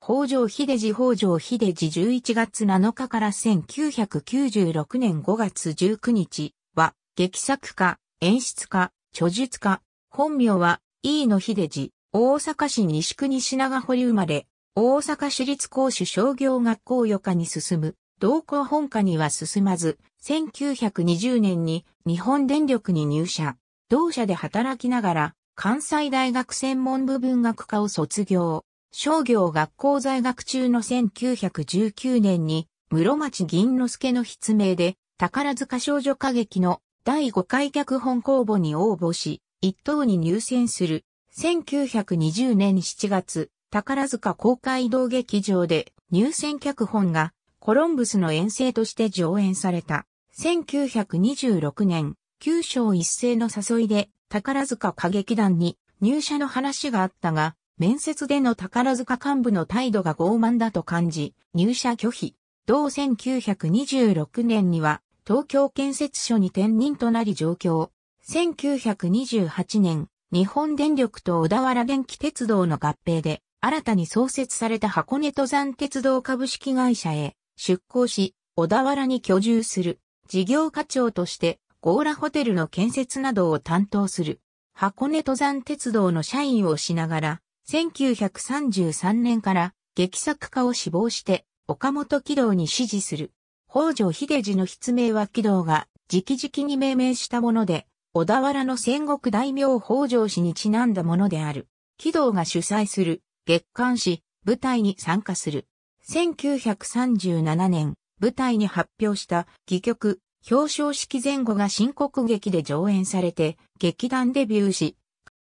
北条秀治北条秀治11月7日から1996年5月19日は、劇作家、演出家、著述家、本名は、飯野秀治、大阪市西区西長堀生まれ、大阪市立高主商業学校予科に進む、同校本科には進まず、1920年に日本電力に入社。同社で働きながら、関西大学専門部文学科を卒業。商業学校在学中の1919年に、室町銀之助の筆名で、宝塚少女歌劇の第5回脚本公募に応募し、一等に入選する。1920年7月、宝塚公会堂劇場で入選脚本がコロンブスの遠征として上演された。1926年、九章一世の誘いで宝塚歌劇団に入社の話があったが、面接での宝塚幹部の態度が傲慢だと感じ、入社拒否。同1926年には、東京建設所に転任となり上京。1928年、日本電力と小田原電気鉄道の合併で、新たに創設された箱根登山鉄道株式会社へ出向し、小田原に居住する。事業課長として、ゴーラホテルの建設などを担当する。箱根登山鉄道の社員をしながら、1933年から劇作家を志望して岡本軌道に指示する。北条秀治の筆名は軌道が直々に命名したもので、小田原の戦国大名北条氏にちなんだものである。軌道が主催する月刊誌舞台に参加する。1937年、舞台に発表した戯曲表彰式前後が新国劇で上演されて劇団デビューし、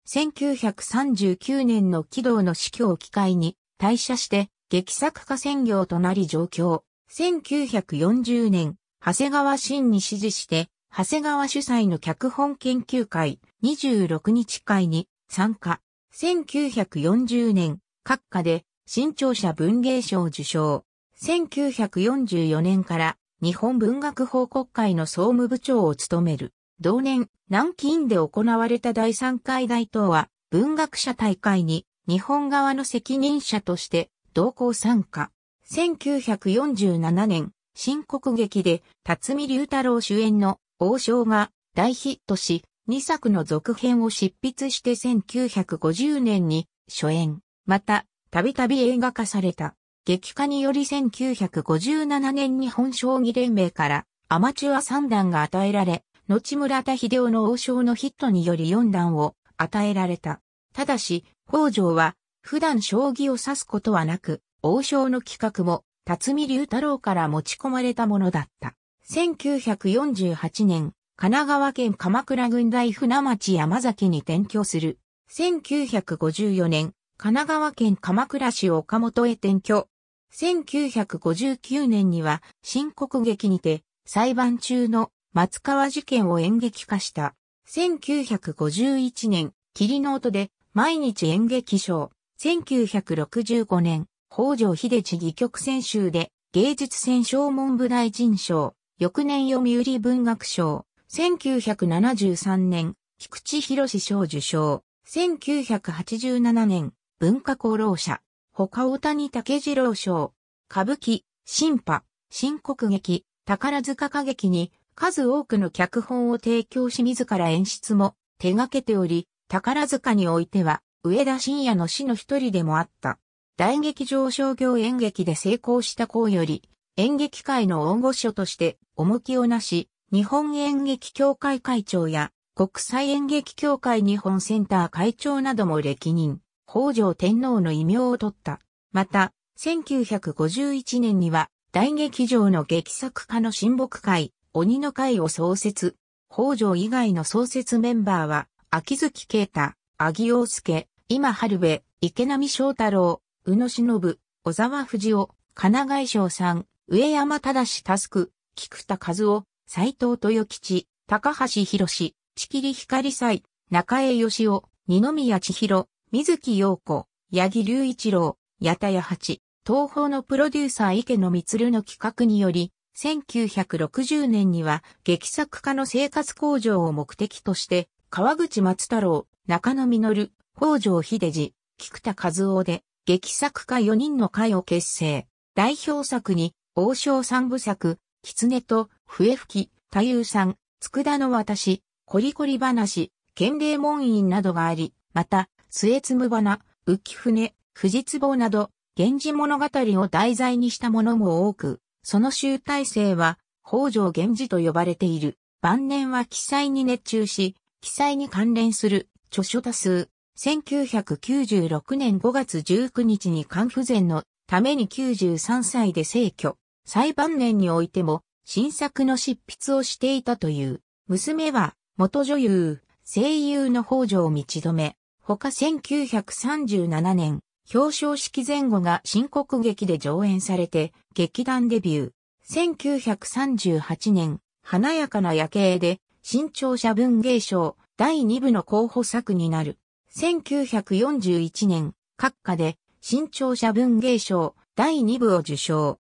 1939年の軌道の死去を機会に退社して劇作家専業となり上京。1940年、長谷川真に指示して、長谷川主催の脚本研究会26日会に参加。1940年、閣下で新潮社文芸賞受賞。1944年から日本文学報告会の総務部長を務める。同年、南京で行われた第3回大東は、文学者大会に、日本側の責任者として、同行参加。1947年、新国劇で、辰巳龍太郎主演の王将が大ヒットし、2作の続編を執筆して1950年に初演。また、たびたび映画化された。劇化により1957年に本将棋連盟からアマチュア3段が与えられ、後村田秀夫の王将のヒットにより4段を与えられた。ただし、北条は普段将棋を指すことはなく、王将の企画も辰巳龍太郎から持ち込まれたものだった。1948年、神奈川県鎌倉郡大船町山崎に転居する。1954年、神奈川県鎌倉市岡本へ転居。1959年には新国劇にて裁判中の松川事件を演劇化した。1951年、霧の音で毎日演劇賞。1965年、北条秀治戯曲選集で芸術選奨文部大臣賞。翌年読売文学賞。1973年、菊池博賞受賞。1987年、文化功労者。他大谷竹次郎賞。歌舞伎、新派、新国劇、宝塚歌劇に数多くの脚本を提供し自ら演出も手掛けており、宝塚においては上田晋也の死の一人でもあった。大劇場商業演劇で成功した功より、演劇界の大御所として重きをなし、日本演劇協会会長や国際演劇協会日本センター会長なども歴任、北条天皇の異名を取った。また、1951年には大劇場の劇作家の親睦会、鬼の会を創設。北条以外の創設メンバーは、秋月啓太、秋陽介、今春部、池波正太郎、宇野忍、小沢藤夫、金貝翔さん、上山正佑、菊田和夫、斎藤豊吉、高橋博士、千切光祭、中江義夫、二宮千尋、水木陽子、八木隆一郎、八田屋八、東方のプロデューサー池野光の企画により、1960年には劇作家の生活向上を目的として、川口松太郎、中野実、北条秀治、菊田和夫で劇作家4人の会を結成。代表作に、王将三部作、狐と、笛吹き、太夫さん、佃の私、コリコリ話、剣霊門院などがあり、また、末積花、浮船、藤壺など、源氏物語を題材にしたものも多く、その集大成は、北条源氏と呼ばれている。晩年は記載に熱中し、記載に関連する著書多数。1996年5月19日に肝不全のために93歳で逝去。最晩年においても新作の執筆をしていたという。娘は元女優、声優の北条道留。他1937年、表彰式前後が新国劇で上演されて劇団デビュー。1938年、華やかな夜景で、新潮社文芸賞第2部の候補作になる。1941年、閣下で、新潮社文芸賞第2部を受賞。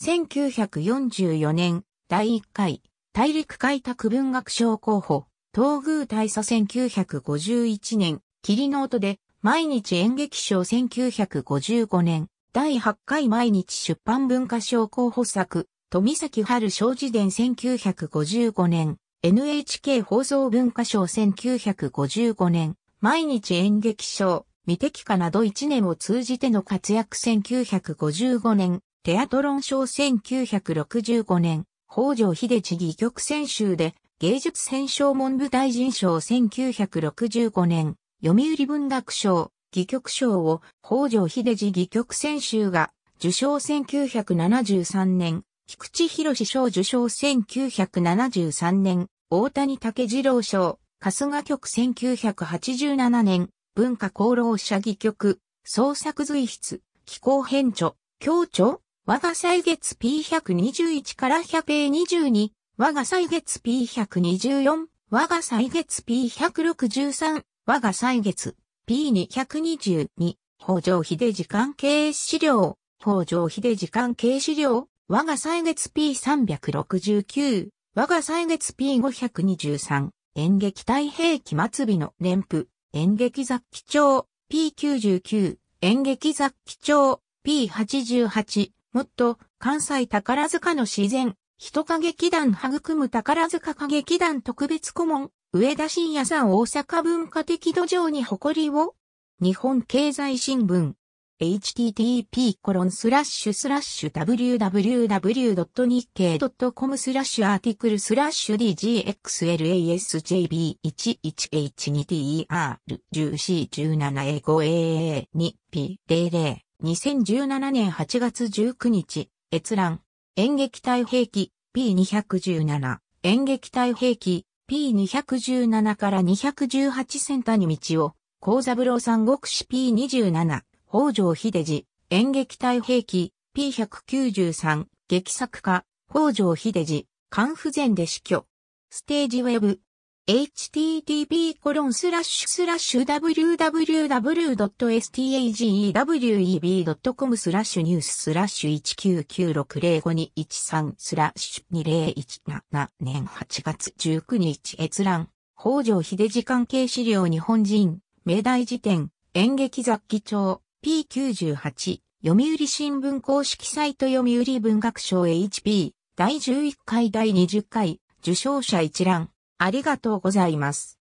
1944年、第1回、大陸開拓文学賞候補、東宮大佐1951年、霧の音で、毎日演劇賞1955年、第8回毎日出版文化賞候補作、富崎春小辞典1955年、NHK 放送文化賞1955年、毎日演劇賞、未適化など1年を通じての活躍1955年、テアトロン賞1965年、北条秀治戯曲選集で芸術選奨文部大臣賞1965年、読売文学賞、戯曲賞を北条秀治戯曲選集が受賞1973年、菊池博士賞受賞1973年、大谷竹次郎賞、春日局1987年、文化功労者戯曲、創作随筆、気候編著、協著、我が歳月 P121 から 100A22 我が歳月 P124、我が歳月 P163、我が歳月 P222、北条秀治関係資料、北条秀治関係資料、我が歳月 P369、我が歳月 P523、演劇太平記末尾の連符、演劇雑記帳。P99、演劇雑記帳。P88、もっと関西宝塚の自然、人影劇団育む宝塚歌劇団特別顧問、上田晋也さん大阪文化的土壌に誇りを、日本経済新聞、http コロンスラッシュスラッシュ www.nikkei.com スラッシュアーティクルスラッシュ dgxlasjb1112er1417a5aa2p00 2017年8月19日閲覧演劇隊兵器 P217 演劇隊兵器 P217 から218センタに道を高三郎三国志 P27 北条秀治、演劇隊兵器 P193、劇作家、北条秀治、肝不全で死去。ステージウェブ、http://www.stageweb.com スラッシュニューススラッシュ199605213スラッシュ2017年8月19日閲覧。北条秀治関係資料日本人、明大辞典、演劇雑記帳。P98 読売新聞公式サイト読売文学賞 HP 第11回第20回受賞者一覧ありがとうございます。